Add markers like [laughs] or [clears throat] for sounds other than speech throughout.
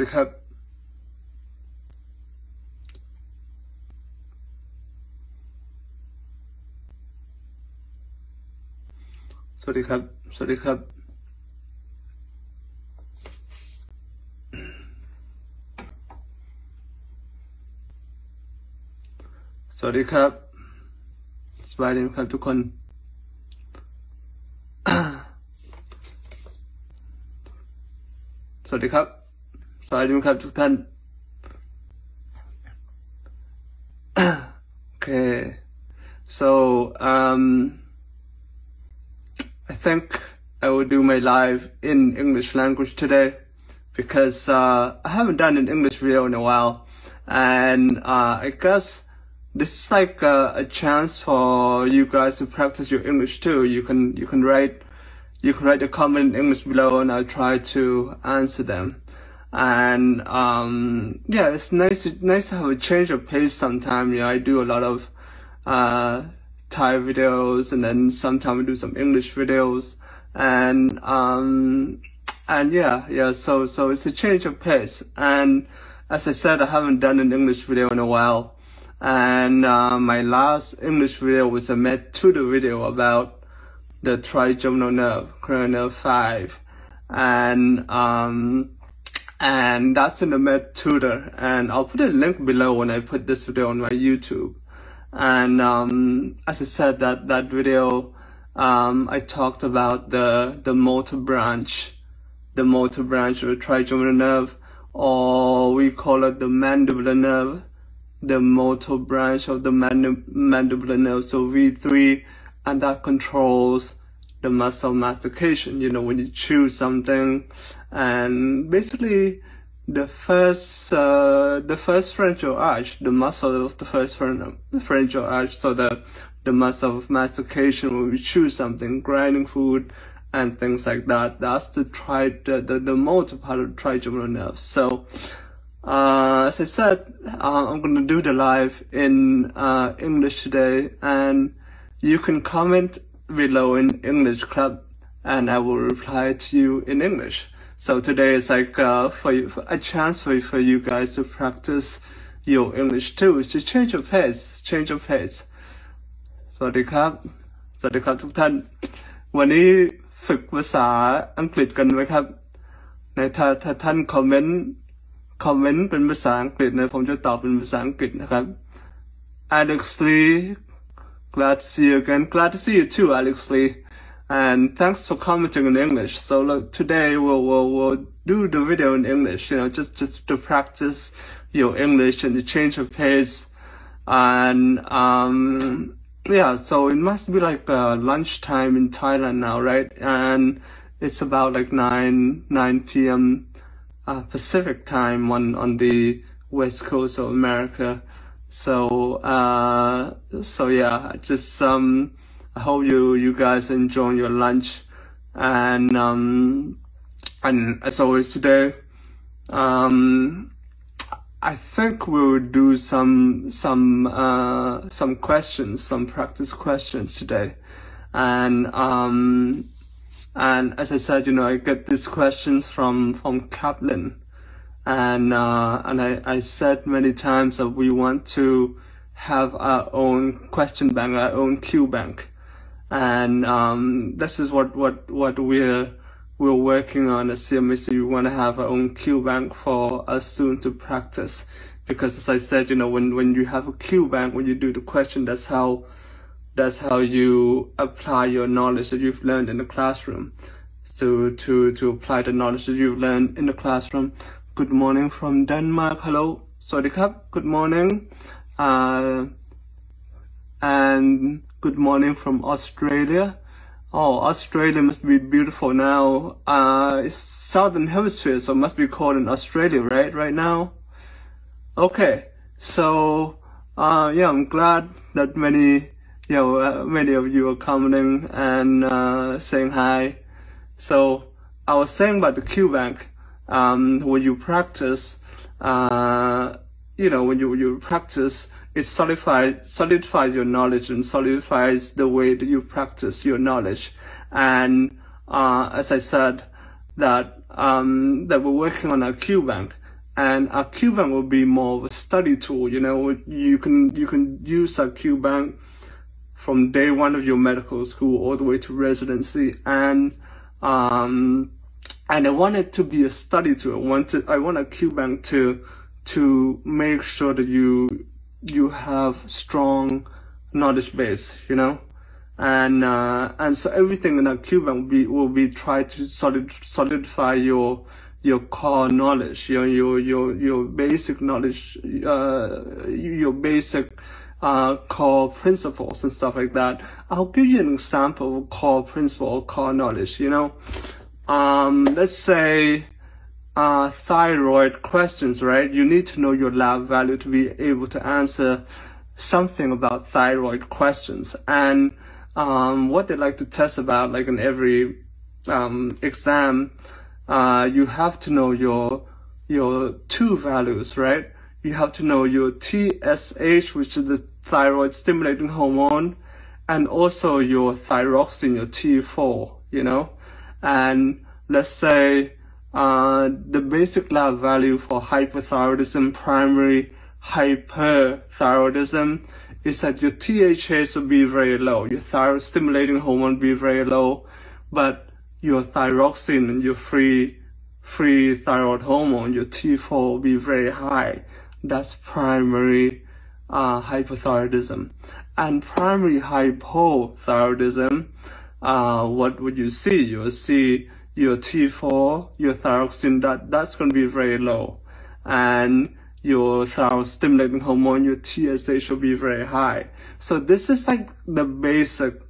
ดีครับ สวัสดีครับ สวัสดีครับ สวัสดีครับ สบายดีไหมครับทุกคนสวัสดีครับ 사리움 감축탄 okay. So um i think i will do my live in english language today because uh, i haven't done an english video in a while. And uh, i guess this is like a, a, chance for you guys to practice your english too. You can you can write you can write a comment in english below and i'll try to answer them. And um, yeah, it's nice to, nice to have a change of pace sometimes. You know, I do a lot of uh, Thai videos and then sometimes I do some English videos. And um, and yeah, yeah, so so it's a change of pace. And as I said, I haven't done an English video in a while. And uh, my last English video was a med tutor video about the trigeminal nerve, cranial nerve 5. And, um, and that's in the med tutor. And I'll put a link below when I put this video on my YouTube. And, um, as I said, that, that video, um, I talked about the, the motor branch, the motor branch of the trigeminal nerve, or we call it the mandibular nerve, the motor branch of the mandibular nerve. So V3 and that controls the muscle mastication, you know, when you chew something and basically the first, uh, the first pharyngeal arch, the muscle of the first pharyngeal arch, so the, the muscle of mastication when we chew something, grinding food and things like that. That's the tri, the, the, the motor part of trigeminal nerve. So, uh, as I said, uh, I'm gonna do the live in, uh, English today and you can comment below in English club and I will reply to you in English. So today is like uh, for you, a chance for, for you guys to practice your English too, to change your pace, change your pace. สวัสดีครับ สวัสดีครับทุกท่าน วันนี้ฝึกภาษาอังกฤษกันไหมครับ?ในถ้าถ้าท่านคอมเมนต์ คอมเมนต์เป็นภาษาอังกฤษนะผมจะตอบเป็นภาษาอังกฤษนะครับ Alex Lee glad to see you again. Glad to see you too Alex Lee. And thanks for commenting in English. So look, today we'll, we'll, we'll do the video in English, you know, just, just to practice your English and to change of pace. And, um, yeah, so it must be like uh, lunchtime in Thailand now, right? And it's about like 9, 9 p.m. Uh, Pacific time on, on the west coast of America. So uh, so yeah, just um, I hope you you guys enjoy your lunch, and um, and as always today, um, I think we will do some some uh, some questions, some practice questions today, and um, and as I said, you know, I get these questions from from Kaplan. And uh, and I, I said many times that we want to have our own question bank, our own Q bank, and um, this is what what what we're we're working on at CMAC. We want to have our own Q bank for our students to practice, because as I said, you know, when when you have a Q bank, when you do the question, that's how that's how you apply your knowledge that you've learned in the classroom. So to to apply the knowledge that you've learned in the classroom Good morning from Denmark. Hello. สวัสดีครับ Good morning. Uh, and good morning from Australia. Oh, Australia must be beautiful now. Uh, it's southern hemisphere, so must be cold in Australia, right? Right now. Okay. So, uh, yeah, I'm glad that many, you know, uh, many of you are commenting and uh, saying hi. So, I was saying about the Q Bank um, when you practice, uh, you know, when you, you practice, it solidifies, solidifies your knowledge and solidifies the way that you practice your knowledge. And, uh, as I said, that, um, that we're working on our Q bank. and our Q bank will be more of a study tool. You know, you can you can use a QBank from day one of your medical school all the way to residency, and um, and I want it to be a study tool. I want to I want a QBank to to make sure that you you have strong knowledge base. You know and uh, and so everything in a QBank will be will be try to solid, solidify your your core knowledge, your your your your basic knowledge, uh, your basic uh, core principles and stuff like that. I'll give you an example of core principle, core knowledge. You know, um, let's say uh, thyroid questions, right? You need to know your lab value to be able to answer something about thyroid questions and um, what they like to test about, like in every um, exam, uh, you have to know your your two values, right? You have to know your TSH, which is the thyroid stimulating hormone, and also your thyroxine, your T4, you know? And let's say uh, the basic lab value for hypothyroidism, primary hyperthyroidism is that your THS will be very low, your thyroid stimulating hormone will be very low, but your thyroxine your free free thyroid hormone, your T4 will be very high. That's primary uh, hypothyroidism. And primary hypothyroidism, uh, what would you see? You'll see your T4, your thyroxine, that, that's going to be very low. And your thyroid stimulating hormone, your TSH will be very high. So this is like the basic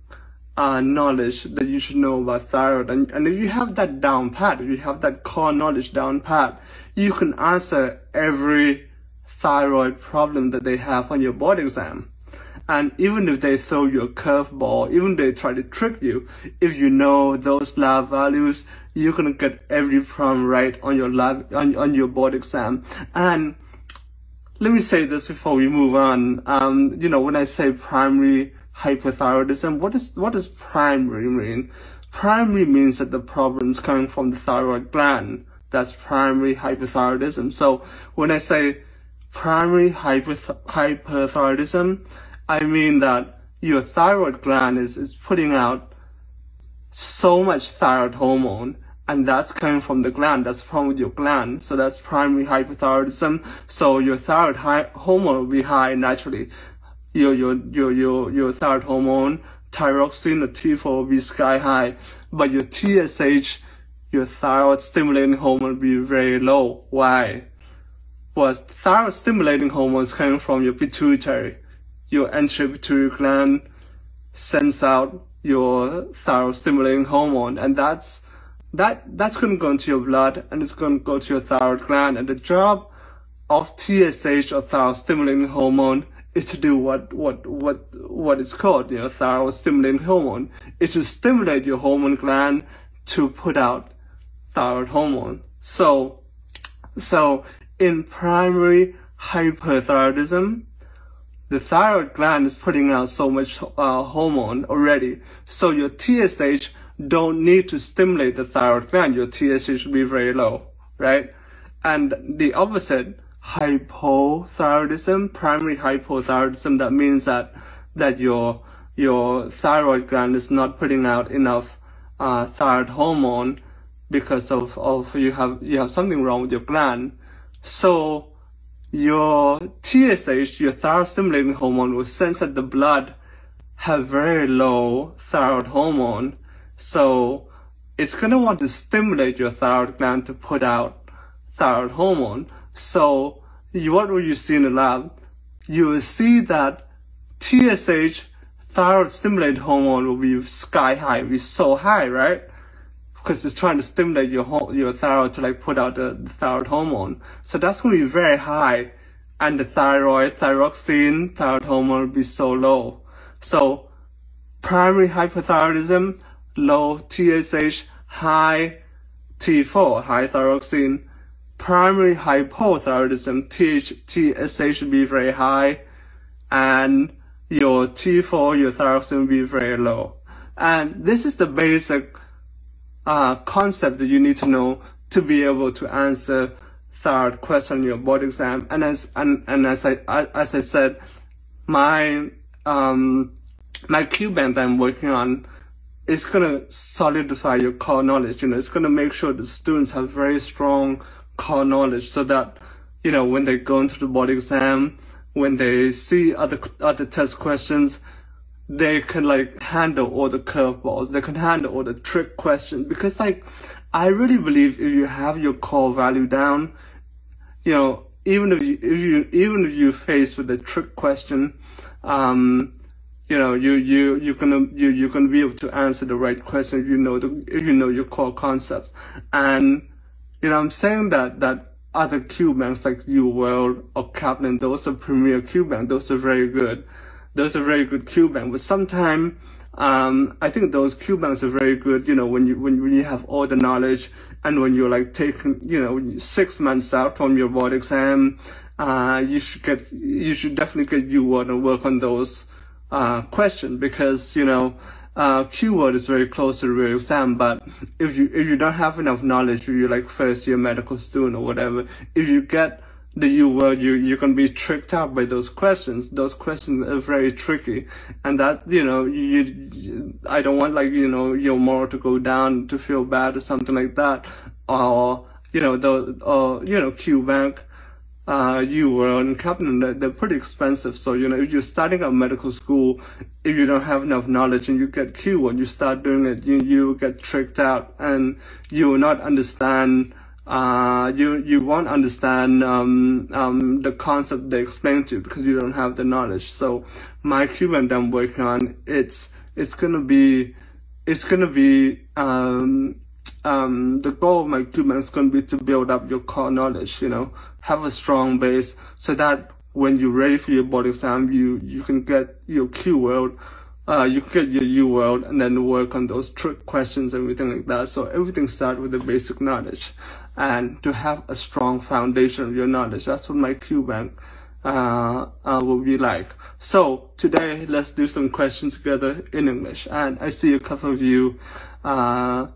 uh, knowledge that you should know about thyroid. And, and if you have that down pat, if you have that core knowledge down pat, you can answer every thyroid problem that they have on your board exam. And even if they throw you a curveball, even they try to trick you, if you know those lab values, you're gonna get every problem right on your lab on, on your board exam. And let me say this before we move on. Um, you know, when I say primary hypothyroidism, what is what does primary mean? Primary means that the problem's coming from the thyroid gland. That's primary hypothyroidism. So when I say primary hypoth- hypothyroidism, I mean that your thyroid gland is, is putting out so much thyroid hormone and that's coming from the gland. That's problem with your gland. So that's primary hypothyroidism. So your thyroid hormone will be high naturally. Your your your your your thyroid hormone, thyroxine, the T4 will be sky high, but your TSH, your thyroid stimulating hormone will be very low. Why? Well, thyroid stimulating hormone is coming from your pituitary. Your pituitary gland sends out your thyroid stimulating hormone, and that's that that's going to go into your blood and it's going to go to your thyroid gland. And the job of TSH or thyroid stimulating hormone is to do what what what what is called you know thyroid stimulating hormone. It's to stimulate your hormone gland to put out thyroid hormone. So so in primary hyperthyroidism, the thyroid gland is putting out so much uh, hormone already. So your TSH don't need to stimulate the thyroid gland, your TSH should be very low, right? And the opposite, hypothyroidism, primary hypothyroidism, that means that, that your, your thyroid gland is not putting out enough, uh, thyroid hormone because of, of you have, you have something wrong with your gland. So, your TSH, your thyroid stimulating hormone, will sense that the blood have very low thyroid hormone so it's going to want to stimulate your thyroid gland to put out thyroid hormone. So you, what will you see in the lab? You will see that TSH, thyroid stimulated hormone, will be sky high, will be so high, right? Because it's trying to stimulate your your thyroid to like put out the, the thyroid hormone. So that's going to be very high, and the thyroid, thyroxine, thyroid hormone will be so low. So primary hypothyroidism low TSH, high T4, high thyroxine. Primary hypothyroidism, TH, TSH should be very high, and your T4, your thyroxine will be very low. And this is the basic uh, concept that you need to know to be able to answer thyroid question in your board exam. And as and, and as I as I said, my um my Q that I'm working on is gonna solidify your core knowledge. You know, it's gonna make sure the students have very strong core knowledge so that you know when they go into the board exam, when they see other other test questions, they can like handle all the curveballs. They can handle all the trick questions. Because like I really believe if you have your core value down, you know, even if you if you even if you face with a trick question, um, you know, you you you're gonna you you're gonna be able to answer the right question if you know the if you know your core concepts, and you know I'm saying that that other Q banks like UWorld or Kaplan, those are premier Q banks, those are very good, those are very good Q banks, but sometimes um, I think those Q banks are very good, you know, when you, when, when you have all the knowledge and when you're like taking, you know, six months out from your board exam, uh, you should get, you should definitely get UWorld and work on those, uh, questions because, you know, uh, keyword is very close to the real exam, but if you, if you don't have enough knowledge, if you're like first year medical student or whatever, if you get UWorld, you you can be tricked out by those questions. Those questions are very tricky, and that you know you, you I don't want like you know your moral to go down to feel bad or something like that, or you know the or you know Q Bank. Uh, UWorld and Kaplan, they're, they're pretty expensive. So, you know, if you're starting a medical school, if you don't have enough knowledge and you get Q and you start doing it, you, you get tricked out and you will not understand uh, you you won't understand um, um, the concept they explain to you because you don't have the knowledge. So my QBank that I'm working on, it's it's gonna be it's gonna be um, um, the goal of my QBank is gonna be to build up your core knowledge. You know, have a strong base so that when you're ready for your board exam, you you can get your Q world. Uh, you can get your UWorld and then work on those trick questions and everything like that. So everything starts with the basic knowledge and to have a strong foundation of your knowledge. That's what my QBank uh, uh, will be like. So today, let's do some questions together in English. And I see a couple of you, uh,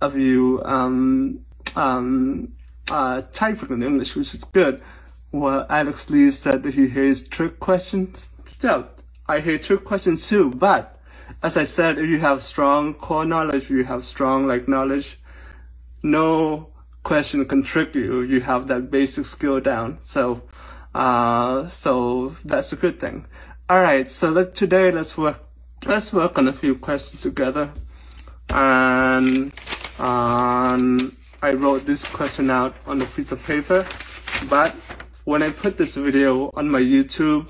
of you, um, um, uh, typing in English, which is good. Well, Alex Lee said that he hates trick questions. Yeah, I hate trick questions too, but as I said, if you have strong core knowledge, if you have strong like knowledge, no question can trick you. You have that basic skill down. So, uh, so that's a good thing. All right. So let, today let's work, let's work on a few questions together. And, um, I wrote this question out on a piece of paper, but when I put this video on my YouTube,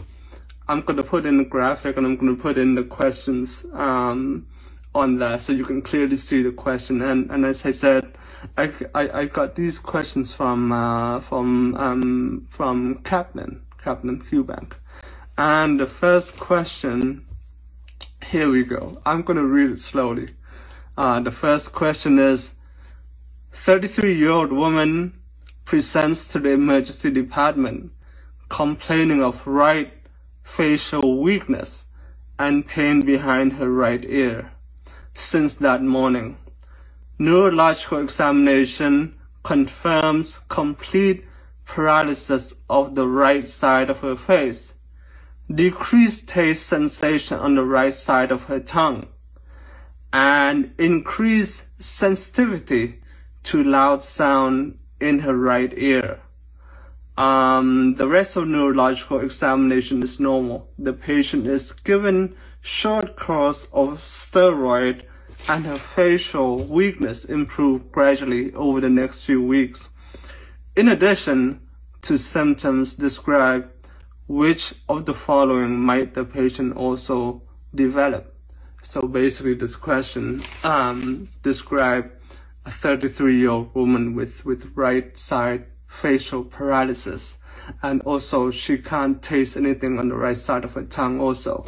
I'm gonna put in the graphic and I'm gonna put in the questions, um, on that so you can clearly see the question. And, and as I said, I, I, I got these questions from uh, from um, from Kaplan, Kaplan QBank. And the first question, here we go. I'm gonna read it slowly. Uh, the first question is, 33-year-old woman presents to the emergency department complaining of right facial weakness and pain behind her right ear since that morning neurological examination confirms complete paralysis of the right side of her face, decreased taste sensation on the right side of her tongue, and increased sensitivity to loud sound in her right ear. Um, the rest of neurological examination is normal. The patient is given short course of steroid and her facial weakness improved gradually over the next few weeks. In addition to symptoms described, which of the following might the patient also develop? So basically this question um, describe a 33 year old woman with, with right side facial paralysis. And also she can't taste anything on the right side of her tongue also.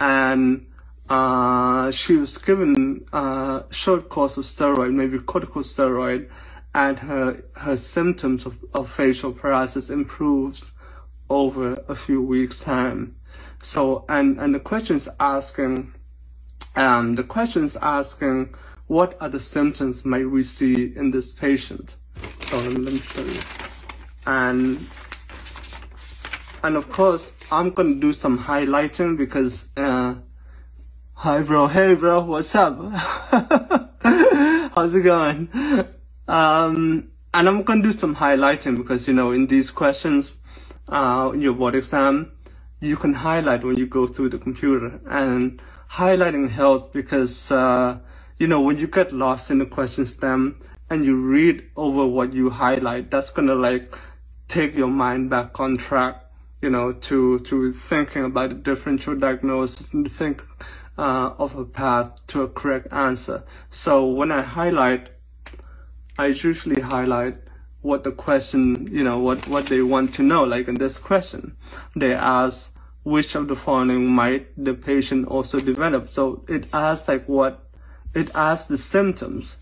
And uh, she was given a short course of steroid, maybe corticosteroid, and her, her symptoms of, of facial paralysis improved over a few weeks time. So, and, and the question's asking, um, the question's asking, what are the symptoms might we see in this patient? So let me, let me show you. and and of course I'm gonna do some highlighting because uh, hi bro, hey bro, what's up? [laughs] How's it going? Um, and I'm gonna do some highlighting because you know in these questions, uh, in your board exam, you can highlight when you go through the computer and highlighting helps because uh, you know when you get lost in the question stem and you read over what you highlight, that's gonna like take your mind back on track you know, to to thinking about a differential diagnosis and think uh, of a path to a correct answer. So when I highlight, I usually highlight what the question, you know, what, what they want to know. Like in this question, they ask which of the following might the patient also develop. So it asks like what, it asks the symptoms,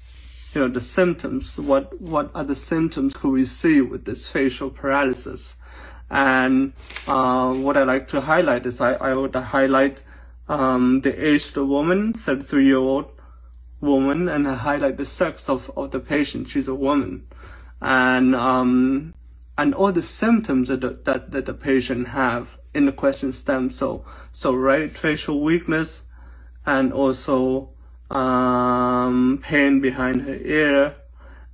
you know, the symptoms, what, what are the symptoms could we see with this facial paralysis? And uh, what I like to highlight is I, I would highlight um, the age of the woman, 33 year old woman, and highlight the sex of, of the patient. She's a woman. And, um, and all the symptoms that the, that, that the patient have in the question stem. So, so right facial weakness and also, um, pain behind her ear.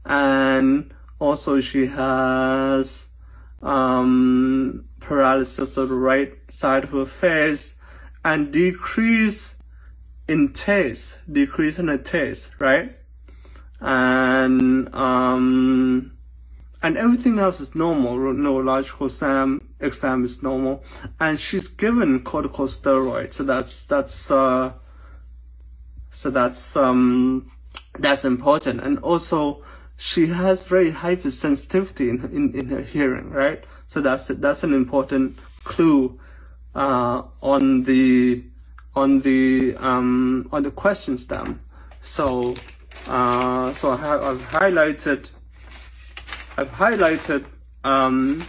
And also she has, um, paralysis of the right side of her face and decrease in taste, decrease in the taste, right? And um, and everything else is normal. Neurological exam exam is normal, and she's given corticosteroid, so that's that's uh, so that's um that's important, and also she has very hypersensitivity in, in, in her hearing, right? So that's that's an important clue uh, on the on the um, on the question stem. So uh, so I have, I've highlighted I've highlighted um,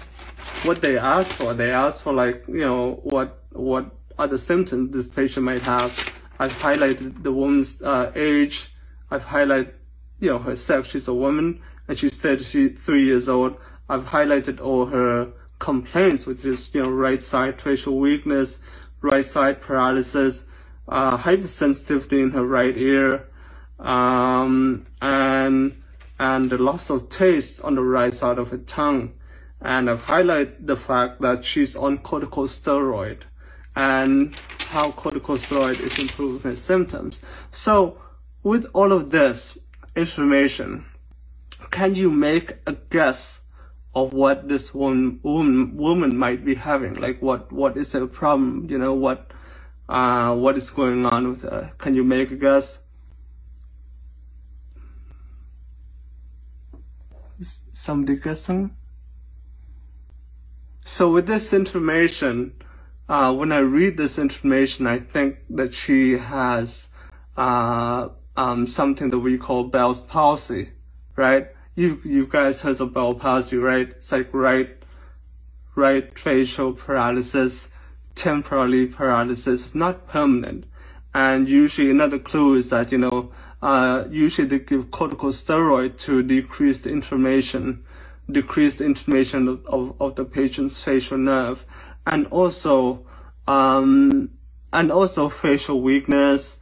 what they asked for. They asked for like you know what what other symptoms this patient might have. I've highlighted the woman's uh, age. I've highlighted you know, her sex. She's a woman and she's 33 years old. I've highlighted all her complaints, which is, you know, right side facial weakness, right side paralysis, uh, hypersensitivity in her right ear, um, and, and the loss of taste on the right side of her tongue. And I've highlighted the fact that she's on corticosteroid and how corticosteroid is improving her symptoms. So with all of this, information, can you make a guess of what this one woman, woman might be having? Like what, what is the problem? You know, what, uh, what is going on with her? Can you make a guess? Somebody guessing? So with this information, uh, when I read this information, I think that she has uh, um, something that we call Bell's palsy, right? You you guys heard Bell's palsy, right? It's like right right facial paralysis, temporary paralysis, not permanent. And usually another clue is that, you know, uh, usually they give corticosteroid to decrease the inflammation, decrease the inflammation of, of, of the patient's facial nerve. And also, um, and also facial weakness,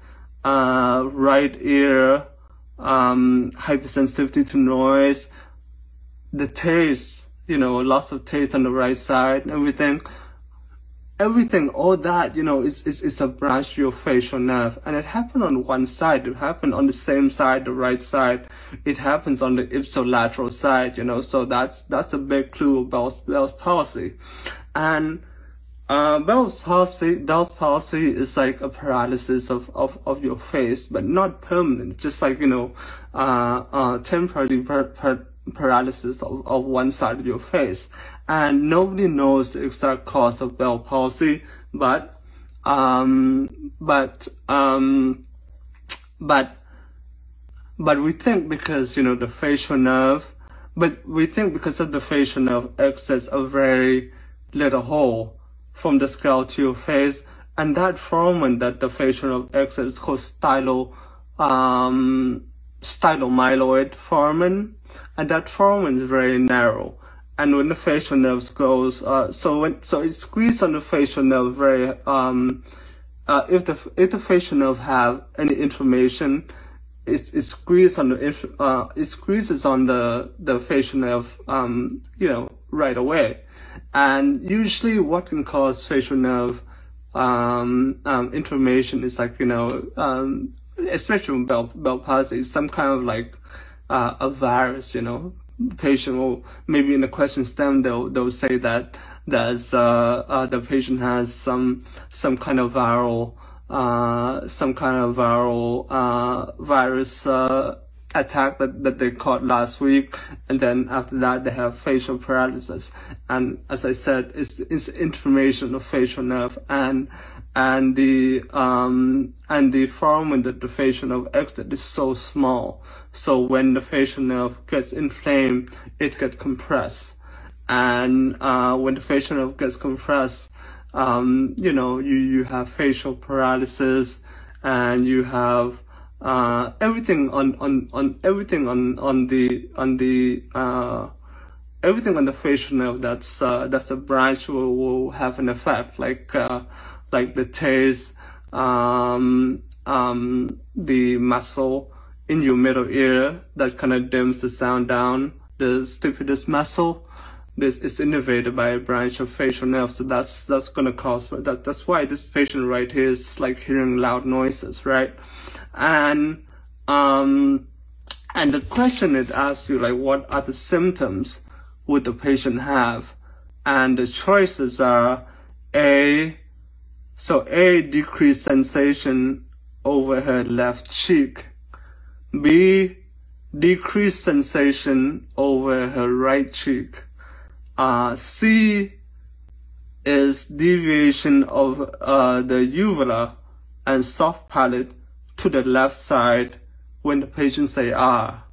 uh, right ear, um, hypersensitivity to noise, the taste, you know, loss of taste on the right side, everything. Everything, all that, you know, is, is, is a branch to your facial nerve. And it happened on one side. It happened on the same side, the right side. It happens on the ipsilateral side, you know, so that's, that's a big clue about Bell's palsy. And, uh, Bell's palsy, Bell's palsy is like a paralysis of, of, of your face, but not permanent, just like, you know, uh, uh, temporary paralysis of, of one side of your face. And nobody knows the exact cause of Bell palsy, but, um, but, um, but, but we think because, you know, the facial nerve, but we think because of the facial nerve exits a very little hole from the skull to your face. And that foramen that the facial exit is called stylo, um, stylomyeloid foramen. And that foramen is very narrow. and when the facial nerves goes, uh, so when so it squeezes on the facial nerve very um, uh, if the if the facial nerve have any inflammation, it it squeezes on the uh, it squeezes on the the facial nerve um, you know right away, and usually what can cause facial nerve um, um, inflammation is like you know um, especially with Bell Bell palsy, some kind of like uh, a virus, you know, patient will maybe in the question stem they'll they'll say that that uh, uh, the patient has some some kind of viral uh, some kind of viral uh, virus uh, attack that, that they caught last week and then after that they have facial paralysis and as I said it's, it's inflammation of facial nerve and and the um, and the foramen that the facial nerve exit is so small. So when the facial nerve gets inflamed, it gets compressed, and uh, when the facial nerve gets compressed, um, you know you you have facial paralysis, and you have uh, everything on, on, on everything on on the on the uh, everything on the facial nerve that's uh, that's a branch will, will have an effect like uh, like the taste, um, um, the muscle in your middle ear that kind of dims the sound down, the stapedius muscle. This is innervated by a branch of facial nerve, so that's that's gonna cause that. That's why this patient right here is like hearing loud noises, right? And um, and the question it asks you like, what are the symptoms would the patient have? And the choices are A, so A, decreased sensation over her left cheek. B, decreased sensation over her right cheek. Uh, C is deviation of uh, the uvula and soft palate to the left side when the patient say ah.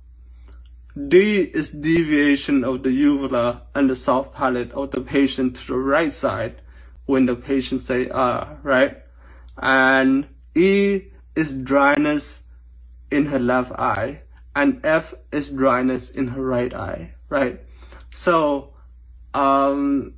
D is deviation of the uvula and the soft palate of the patient to the right side when the patient say ah, right? And E is dryness in her left eye and F is dryness in her right eye, right? So, um,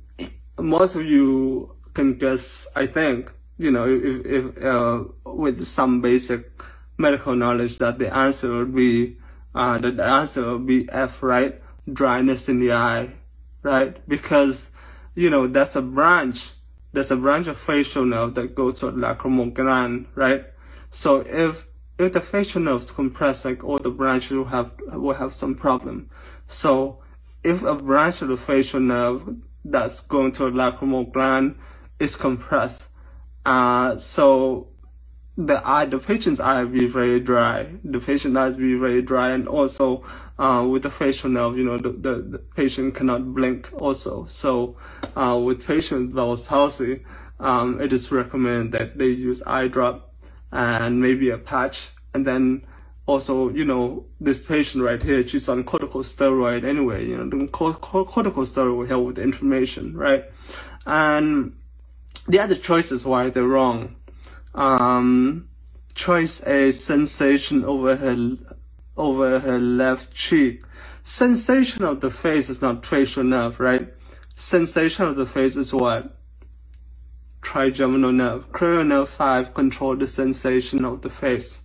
most of you can guess, I think, you know, if, if, uh, with some basic medical knowledge that the answer would be, uh, the answer would be F, right? Dryness in the eye, right? Because, you know, that's a branch there's a branch of facial nerve that goes to the lacrimal gland, right? So if if the facial nerve is compressed, like all the branches will have will have some problem. So if a branch of the facial nerve that's going to the lacrimal gland is compressed, uh, so the eye, the patient's eye be very dry. The patient eyes be very dry, and also uh, with the facial nerve, you know, the, the, the patient cannot blink also. So uh, with patient with palsy, um, it is recommended that they use eye drop and maybe a patch, and then also, you know, this patient right here, she's on corticosteroid anyway. You know, the corticosteroid will help with the inflammation, right? And the other choices why they're wrong um, choice A sensation over her over her left cheek. Sensation of the face is not facial nerve, right? Sensation of the face is what? Trigeminal nerve. Cranial nerve 5 control the sensation of the face.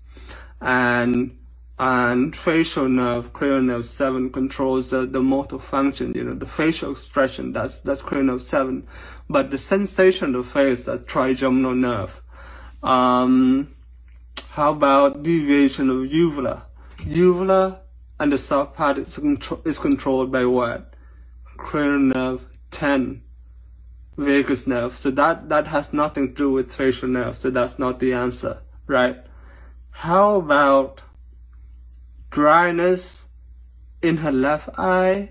And and facial nerve, cranial nerve 7 controls the, the motor function, you know, the facial expression, that's, that's cranial nerve 7. But the sensation of face, that's trigeminal nerve. Um, how about deviation of uvula? Uvula and the soft part is, contro is controlled by what? Cranial nerve 10, vagus nerve. So that, that has nothing to do with facial nerve. So that's not the answer, right? How about dryness in her left eye?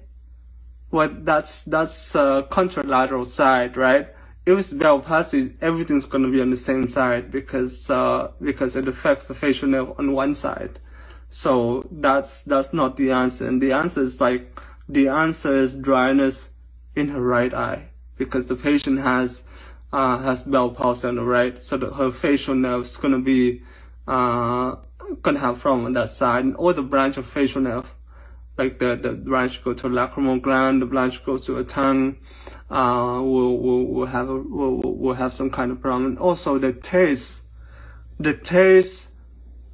Well, that's, that's uh, contralateral side, right? if it's Bell palsy, everything's going to be on the same side because uh, because it affects the facial nerve on one side. So that's that's not the answer. And the answer is like the answer is dryness in her right eye because the patient has uh, has Bell palsy on the right, so that her facial nerve is to be uh, to have problem on that side, all the branch of facial nerve like the, the branch go to lacrimal gland, the branch goes to a tongue, uh, will will will have a will will have some kind of problem. Also, the taste, the taste,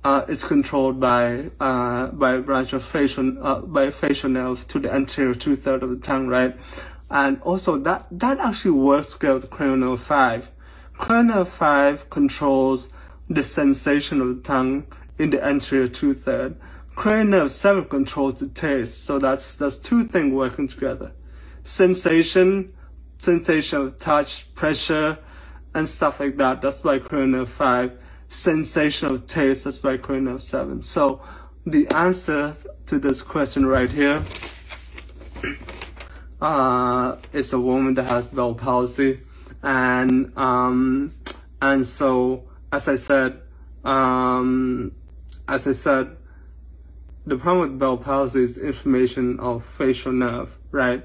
uh, is controlled by uh by branch of facial uh by facial nerve to the anterior two third of the tongue, right? And also that that actually works with cranial nerve five. Cranial five controls the sensation of the tongue in the anterior two third. Cranial nerve seven controls the taste. So that's that's two things working together. Sensation sensation of touch, pressure, and stuff like that. That's by nerve 5. Sensation of taste, that's by nerve 7. So the answer to this question right here [clears throat] uh, is a woman that has Bell palsy. And, um, and so, as I said, um, as I said, the problem with Bell palsy is inflammation of facial nerve, right?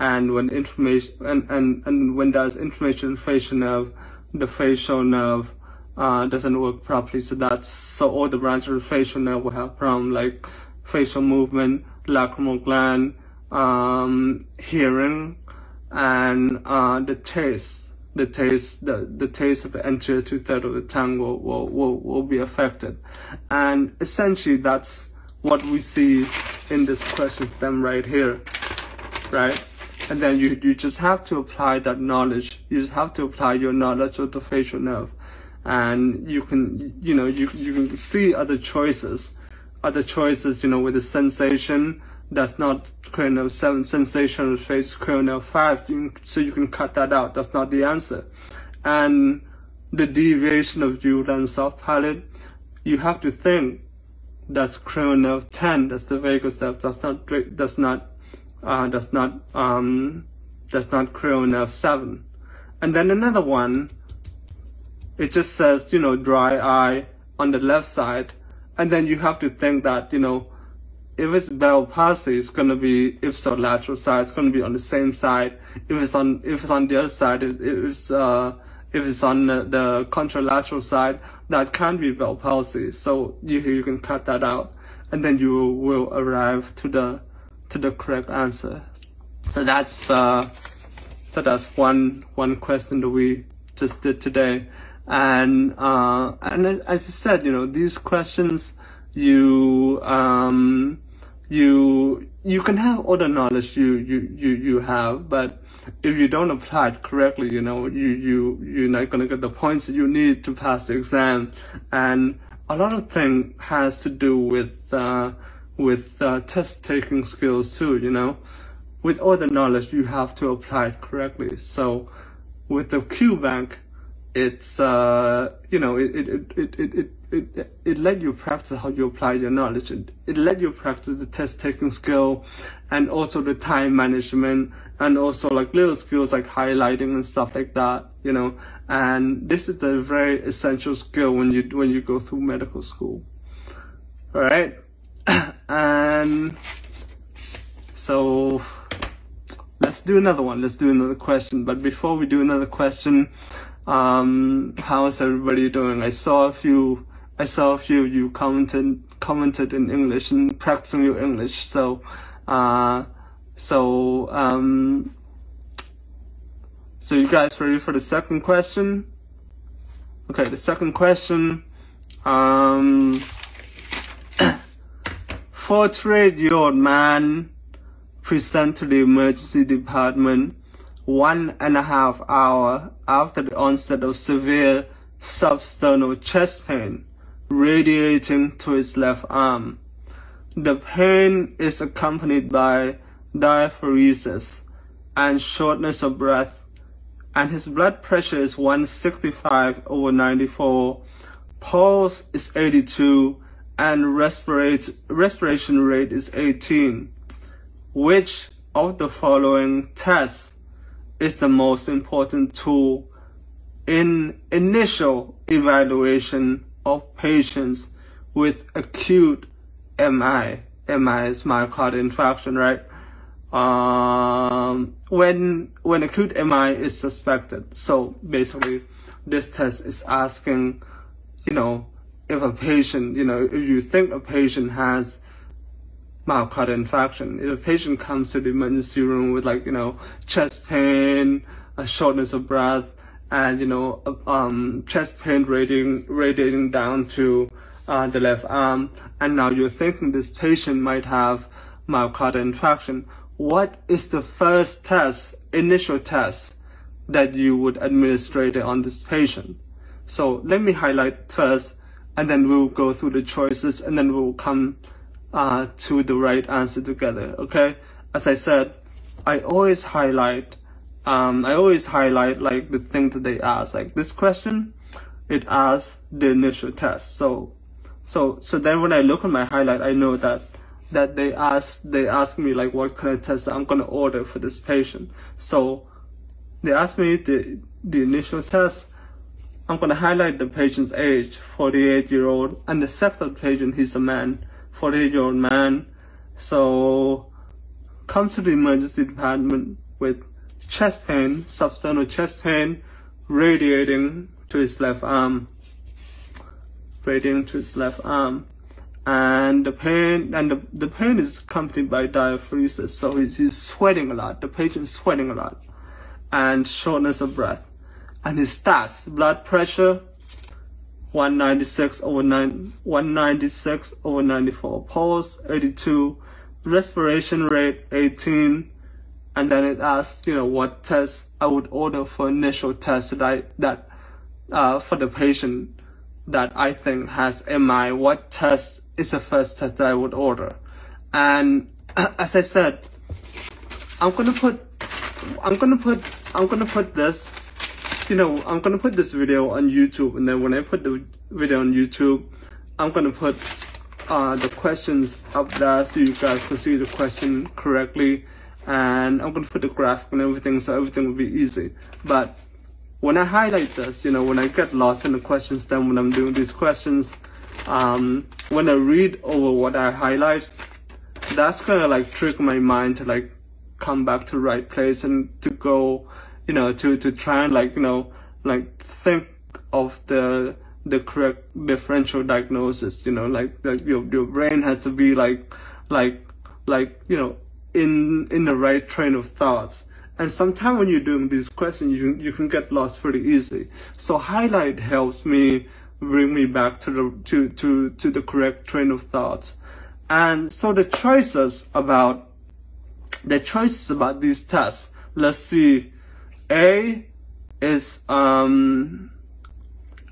and when inflammation and, and, and when there's inflammation in facial nerve, the facial nerve uh, doesn't work properly. So that's so all the branches of the facial nerve will have problem like facial movement, lacrimal gland, um, hearing, and uh, the taste. The taste, the, the taste of the anterior two thirds of the tongue will, will, will, will be affected. And essentially that's what we see in this question stem right here, right? and then you, you just have to apply that knowledge. You just have to apply your knowledge of the facial nerve. And you can, you know, you, you can see other choices, other choices, you know, with the sensation that's not cranial nerve 7, sensation of face cranial nerve 5, you, so you can cut that out. That's not the answer. And the deviation of uvula and soft palate, you have to think that's nerve 10, that's the vagus nerve, that's not, that's not uh, does not um, does not cranial 7 and then another one it just says you know dry eye on the left side and then you have to think that you know if it's Bell palsy, it's gonna be ipsilateral side, it's gonna be on the same side. If it's on if it's on the other side, if it's uh if it's on the, the contralateral side, that can be Bell palsy. So you you can cut that out, and then you will arrive to the to the correct answer. So that's uh, so that's one one question that we just did today, and uh, and as I said, you know, these questions you um, you you can have all the knowledge you you you you have, but if you don't apply it correctly, you know, you you you're not gonna get the points you need to pass the exam, and a lot of thing has to do with uh, with uh, test taking skills too, you know. With all the knowledge, you have to apply it correctly. So with the Q bank, it's, uh, you know, it, it, it, it, it, it, it let you practice how you apply your knowledge. It, it let you practice the test taking skill and also the time management and also like little skills like highlighting and stuff like that, you know. And this is a very essential skill when you, when you go through medical school. All right [coughs] and so let's do another one let's do another question but before we do another question um how's everybody doing i saw a few i saw a few you commented commented in english and practicing your english so uh so um so you guys ready for the second question? Okay the second question um [coughs] Forty-year-old man present to the emergency department one and a half hour after the onset of severe substernal chest pain radiating to his left arm. The pain is accompanied by diaphoresis and shortness of breath, and his blood pressure is 165 over 94, pulse is 82, and respiration rate is 18. Which of the following tests is the most important tool in initial evaluation of patients with acute MI? MI is myocardial infarction, right? Um, when when acute MI is suspected. So basically, this test is asking, you know, if a patient, you know, if you think a patient has myocardial infarction. If a patient comes to the emergency room with like, you know, chest pain, a shortness of breath, and, you know, um, chest pain radiating, radiating down to uh, the left arm, and now you're thinking this patient might have myocardial infarction. What is the first test, initial test, that you would administer on this patient? So let me highlight first, and then we'll go through the choices, and then we'll come uh, to the right answer together. Okay. As I said, I always highlight. Um, I always highlight like the thing that they ask. Like this question, it asks the initial test. So, so, so then when I look at my highlight, I know that that they ask they ask me like what kind of test I'm gonna order for this patient. So they ask me the the initial test. I'm gonna highlight the patient's age, 48 year old, and the the patient, he's a man. 48 year old man. So comes to the emergency department with chest pain, substernal chest pain, radiating to his left arm, radiating to his left arm. And the pain, and the, the pain is accompanied by diaphoresis, so he's sweating a lot. The patient's sweating a lot, and shortness of breath. And his stats: blood pressure 196 over 9, 196 over 94, pulse 82, respiration rate 18, and then it asks, you know, what test I would order for initial test that I, that, uh, for the patient that I think has MI, what test is the first test that I would order. And [clears throat] as I said, I'm gonna put, I'm gonna put, I'm gonna put this you know, I'm gonna put this video on YouTube, and then when I put the video on YouTube, I'm gonna put uh, the questions up there so you guys can see the question correctly, and I'm gonna put the graphic and everything so everything will be easy. But when I highlight this, you know, when I get lost in the questions, then when I'm doing these questions, um, when I read over what I highlight, that's gonna like trick my mind to like come back to the right place and to go you know, to, to try and like, you know, like think of the, the correct differential diagnosis, you know, like, like your, your brain has to be like, like, like, you know, in, in the right train of thoughts. And sometimes when you're doing these questions, you, you can get lost pretty easy. So highlight helps me bring me back to the, to, to, to the correct train of thoughts. And so the choices about, the choices about these tests, let's see a is um,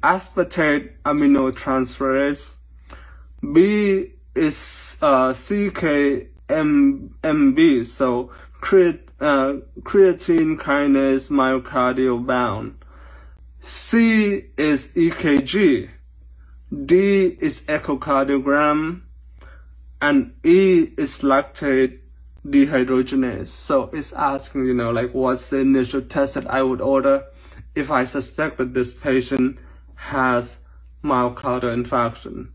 aspartate aminotransferase. B is uh, CKMB, so creat uh, creatine kinase myocardial bound. C is EKG. D is echocardiogram. And E is lactate dehydrogenase. So it's asking, you know, like what's the initial test that I would order if I suspect that this patient has myocardial infarction.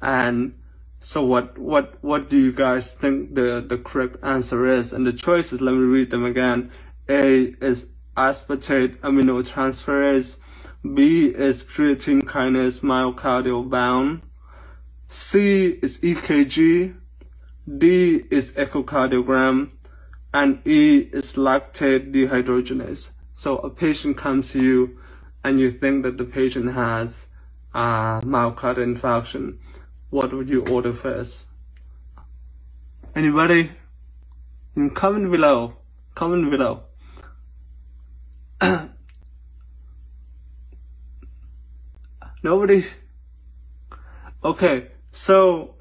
And so what, what, what do you guys think the, the correct answer is? And the choices, let me read them again. A is aspartate aminotransferase. B is creatine kinase myocardial bound. C is EKG. D is echocardiogram, and E is lactate dehydrogenase. So a patient comes to you and you think that the patient has uh, myocardial infarction. What would you order first? Anybody? Comment below. Comment below. Nobody? Okay, so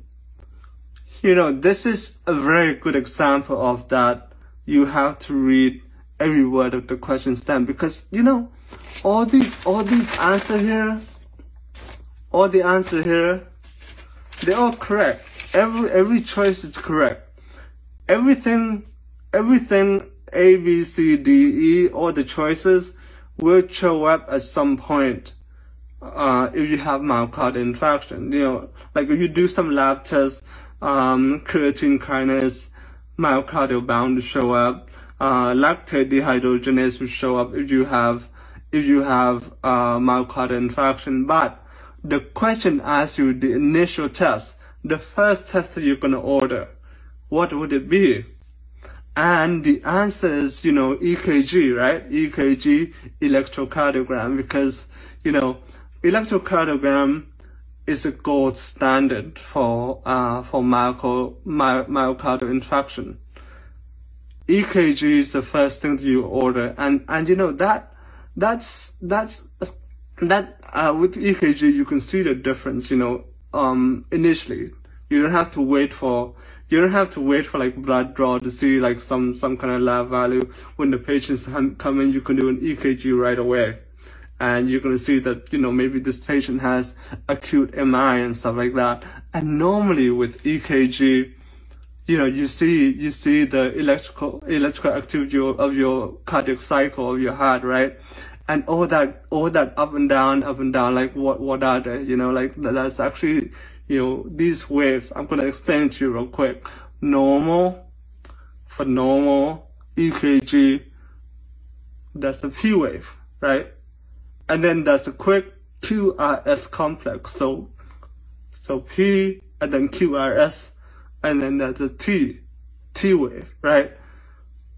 you know, this is a very good example of that. You have to read every word of the question stem because, you know, all these, all these answer here, all the answer here, they're all correct. Every, every choice is correct. Everything, everything A, B, C, D, E, all the choices will show up at some point uh, if you have myocardial infarction. You know, like if you do some lab tests, um, creatine kinase, myocardial bound to show up, uh, lactate dehydrogenase will show up if you have if you have uh, myocardial infarction. But the question asks you the initial test, the first test that you're gonna order. what would it be? And the answer is, you know, EKG, right? EKG, electrocardiogram, because, you know, electrocardiogram is a gold standard for, uh, for myocardial, myocardial infarction. EKG is the first thing that you order. And, and you know, that, that's, that's, that, uh, with EKG, you can see the difference, you know, um, initially. You don't have to wait for you don't have to wait for like blood draw to see like some some kind of lab value. When the patients come in, you can do an EKG right away, and you're gonna see that you know maybe this patient has acute MI and stuff like that. And normally with EKG, you know you see you see the electrical electrical activity of your cardiac cycle of your heart, right? And all that all that up and down, up and down, like what what are they? You know, like that's actually you know, these waves, I'm going to explain to you real quick. Normal, for normal EKG, that's the P wave, right? And then that's a quick QRS complex. So, so P and then QRS, and then that's a T, T wave, right?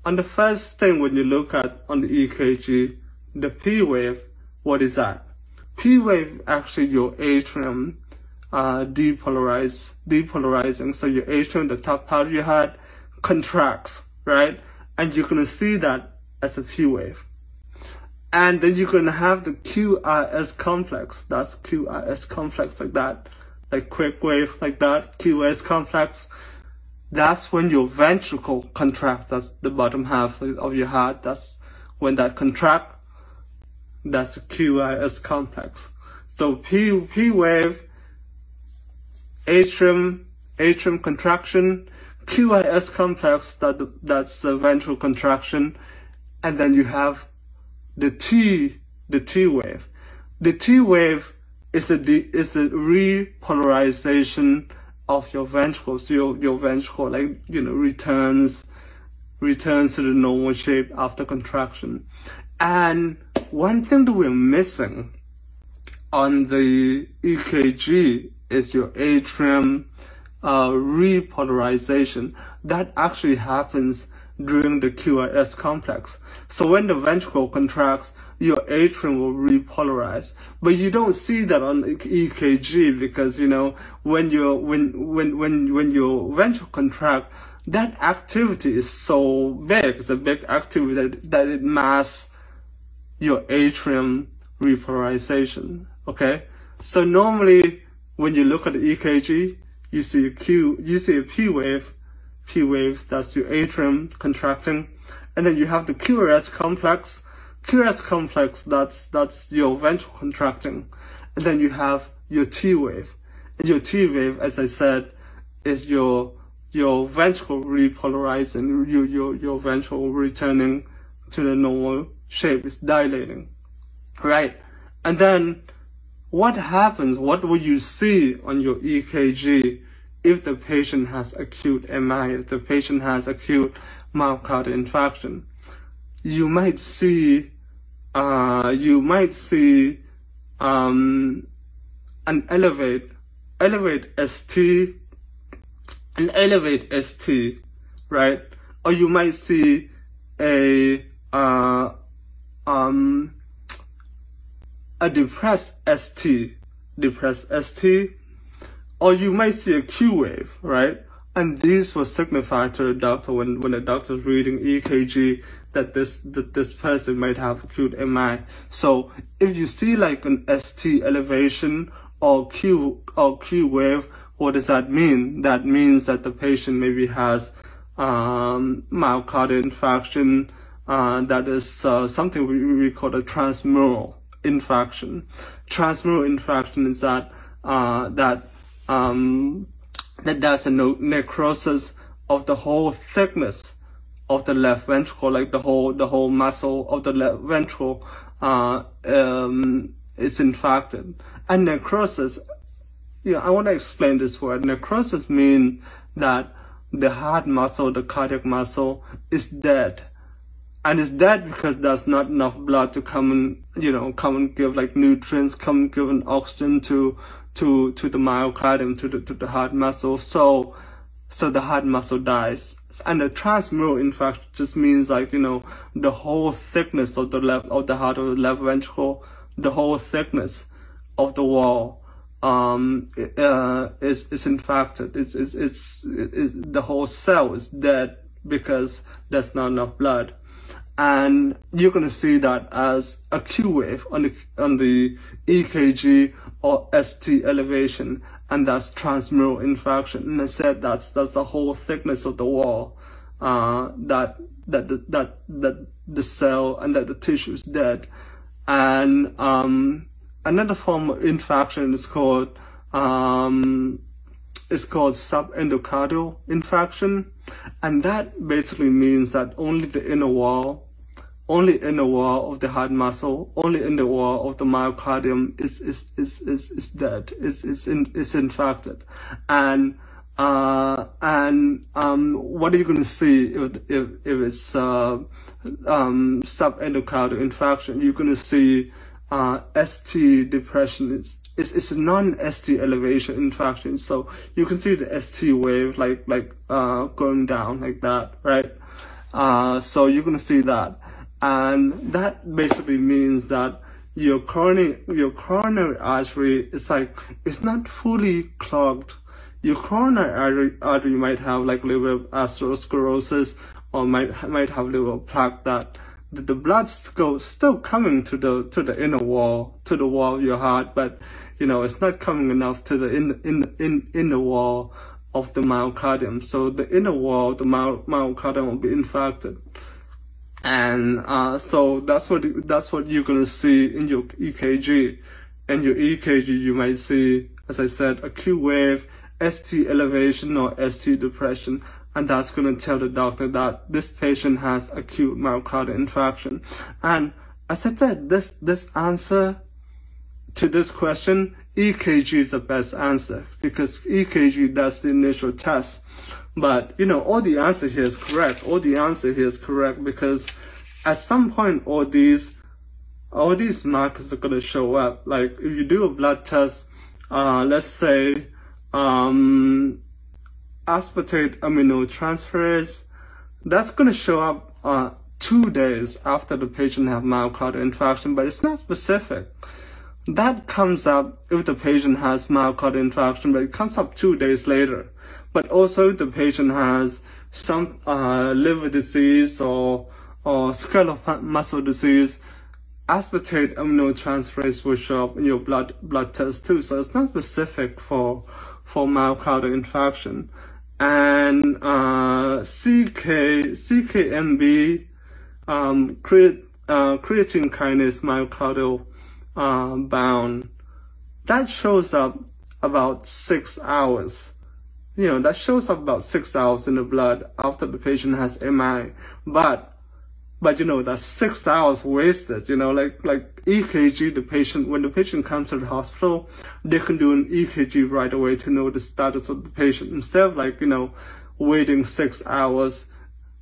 On the first thing when you look at on the EKG, the P wave, what is that? P wave actually your atrium uh, depolarize, depolarizing. So your atrium, the top part of your heart, contracts, right? And you're gonna see that as a P wave. And then you're gonna have the QRS complex. That's QRS complex like that, like quick wave like that, QRS complex. That's when your ventricle contracts. That's the bottom half of your heart. That's when that contract. That's a QRS complex. So P P wave atrium, atrium contraction, QRS complex, that that's the ventral contraction, and then you have the T, the T wave. The T wave is the is the repolarization of your ventricle. So your your ventricle like you know returns returns to the normal shape after contraction. And one thing that we're missing on the EKG is your atrium uh, repolarization. That actually happens during the QRS complex. So when the ventricle contracts, your atrium will repolarize. But you don't see that on EKG because, you know, when you when, when, when, when your ventricle contract, that activity is so big. It's a big activity that, that it masks your atrium repolarization. Okay. So normally when you look at the EKG, you see a Q, you see a P wave, P wave, that's your atrium contracting. And then you have the QRS complex, QRS complex, that's, that's your ventricle contracting. And then you have your T wave. And your T wave, as I said, is your, your ventricle repolarizing, your, your, your ventricle returning to the normal shape, is dilating. Right? And then what happens, what will you see on your EKG if the patient has acute MI, if the patient has acute myocardial infarction? You might see, uh, you might see, um, an elevate, elevate ST, an elevate ST, right? Or you might see a, uh, um, a depressed ST, depressed ST, or you might see a Q wave, right? And these will signify to the doctor when, when the doctor is reading EKG that this that this person might have acute MI. So if you see like an ST elevation or Q or Q wave, what does that mean? That means that the patient maybe has um, myocardial infarction. Uh, that is uh, something we, we call a transmural infarction. Transmural infarction is that uh, that um, that there's a necrosis of the whole thickness of the left ventricle, like the whole the whole muscle of the left ventricle uh, um, is infected. And necrosis, yeah, I want to explain this word. Necrosis means that the heart muscle, the cardiac muscle, is dead and it's dead because there's not enough blood to come and you know come and give like nutrients come and give an oxygen to to to the myocardium to the to the heart muscle so so the heart muscle dies. And the transmural infarction just means like, you know, the whole thickness of the left, of the heart of the left ventricle, the whole thickness of the wall, um, uh, is, is infected. It's, it's, it's, it's, the whole cell is dead because there's not enough blood. And you're gonna see that as a Q wave on the, on the EKG or ST elevation and that's transmural infarction. And I said that's that's the whole thickness of the wall uh, that that the, that that the cell and that the tissue is dead. And um, another form of infarction is called um, is called subendocardial infarction, and that basically means that only the inner wall only in the wall of the heart muscle, only in the wall of the myocardium is is is is, is dead, is is in, is infected, and uh, and um, what are you going to see if if if it's uh, um, subendocardial infection? You're going to see uh, ST depression. It's it's, it's a non-ST elevation infection, so you can see the ST wave like like uh, going down like that, right? Uh, so you're gonna see that and that basically means that your coronary your coronary artery is like it's not fully clogged. Your coronary artery, artery might have like a little bit of atherosclerosis or might might have a little plaque that the, the blood's go still coming to the to the inner wall to the wall of your heart, but you know it's not coming enough to the in in in inner wall of the myocardium. So the inner wall, the myocardium will be infected and uh, so that's what that's what you're gonna see in your EKG. In your EKG, you might see, as I said, a Q wave, ST elevation or ST depression, and that's gonna tell the doctor that this patient has acute myocardial infarction. And as I said, this this answer to this question, EKG is the best answer because EKG does the initial test. But, you know, all the answer here is correct. All the answer here is correct because at some point, all these, all these markers are going to show up. Like if you do a blood test, uh, let's say, um, aspartate aminotransferase, that's going to show up, uh, two days after the patient have myocardial infarction, but it's not specific. That comes up if the patient has myocardial infarction, but it comes up two days later. But also the patient has some uh, liver disease or or skeletal muscle disease, aspartate aminotransferase will show up in your blood blood test too. So it's not specific for for myocardial infarction. And uh, CK CKMB um, create, uh, creatine kinase myocardial uh, bound that shows up about six hours you know, that shows up about six hours in the blood after the patient has MI. But, but you know, that's six hours wasted, you know, like, like EKG, the patient, when the patient comes to the hospital, they can do an EKG right away to know the status of the patient instead of like, you know, waiting six hours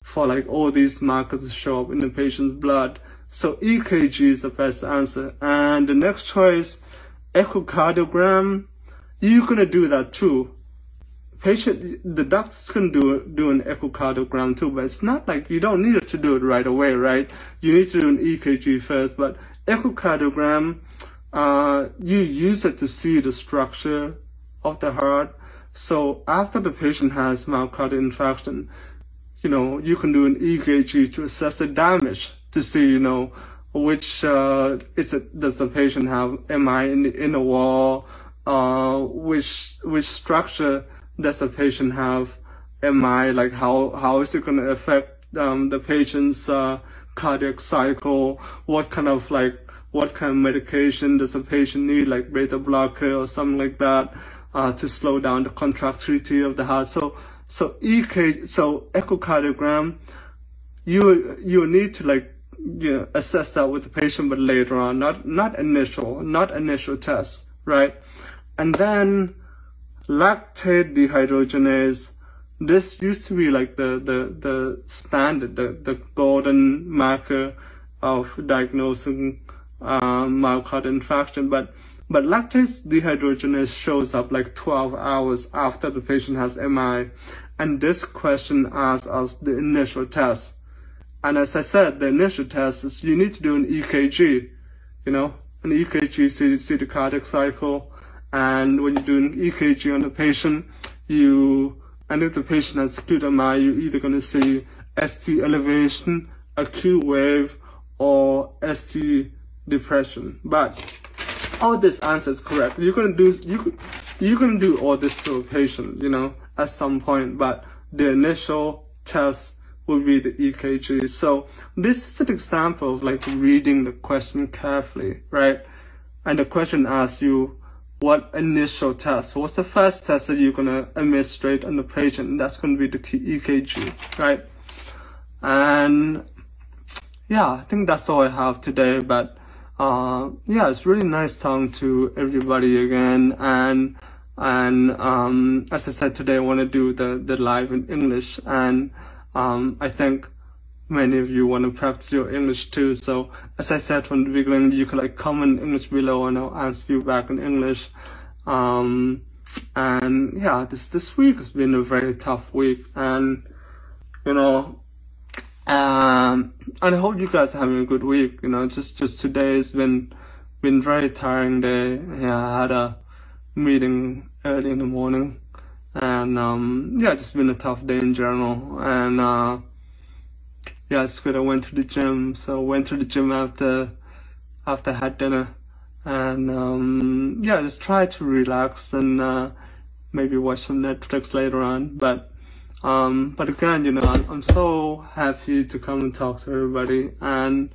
for like all these markers to show up in the patient's blood. So EKG is the best answer. And the next choice, echocardiogram, you're gonna do that too patient, the doctors can do do an echocardiogram too, but it's not like you don't need to do it right away, right? You need to do an EKG first, but echocardiogram, uh, you use it to see the structure of the heart. So after the patient has myocardial infarction, you know, you can do an EKG to assess the damage to see, you know, which uh, is it, does the patient have MI in the inner wall, uh, which which structure does the patient have MI? Like how, how is it going to affect um, the patient's uh, cardiac cycle? What kind of like, what kind of medication does the patient need, like beta blocker or something like that, uh, to slow down the contractility of the heart? So, so EK, so echocardiogram, you, you need to like, you know, assess that with the patient, but later on, not, not initial, not initial tests, right? And then, lactate dehydrogenase this used to be like the the the standard the the golden marker of diagnosing uh, myocardial infarction but but lactate dehydrogenase shows up like 12 hours after the patient has MI And this question asks us the initial test. And as I said, the initial test is you need to do an EKG, you know, an EKG, see, see the cardiac cycle. And when you're doing EKG on the patient, you, and if the patient has acute MI, you're either going to see ST elevation, a Q wave, or ST depression. But all this answer is correct. You're gonna do you you're gonna do all this to a patient, you know, at some point. But the initial test will be the EKG. So this is an example of like reading the question carefully, right? And the question asks you what initial test, what's the first test that you're gonna administrate on the patient? That's gonna be the EKG, right? And yeah, I think that's all I have today. But uh, yeah, it's really nice talking to everybody again. And and um, as I said today, I want to do the the live in English, and um, I think many of you want to practice your English too. So as I said from the beginning, you can like comment in English below, and I'll answer you back in English. Um, and yeah, this this week has been a very tough week, and you know um, and I hope you guys are having a good week. You know, just just today has been been very tiring day. Yeah, I had a meeting early in the morning, and um, yeah, just been a tough day in general. And uh, yeah, it's good. I went to the gym, so I went to the gym after after I had dinner, and um, yeah, just try to relax and uh, maybe watch some Netflix later on. But um, but again, you know, I'm, so happy to come and talk to everybody. And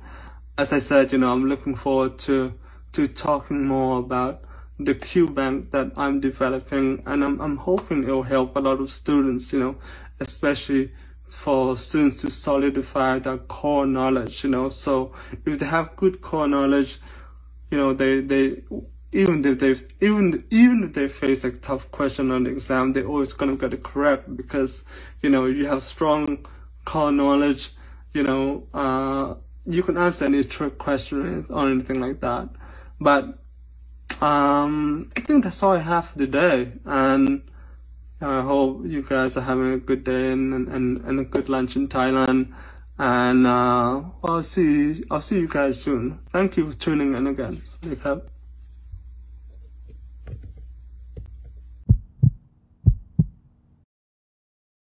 as I said, you know, I'm looking forward to, to talking more about the QBank that I'm developing. And I'm, I'm hoping it'll help a lot of students, you know, especially for students to solidify their core knowledge, you know. So if they have good core knowledge, you know, they, they, even if they even even if they face a tough question on the exam, they're always gonna get it correct because you know you have strong core knowledge. You know, uh, you can answer any trick question or anything like that. But um, I think that's all I have for today, and I hope you guys are having a good day and and, and a good lunch in Thailand. And uh, I'll see I'll see you guys soon. Thank you for tuning in again.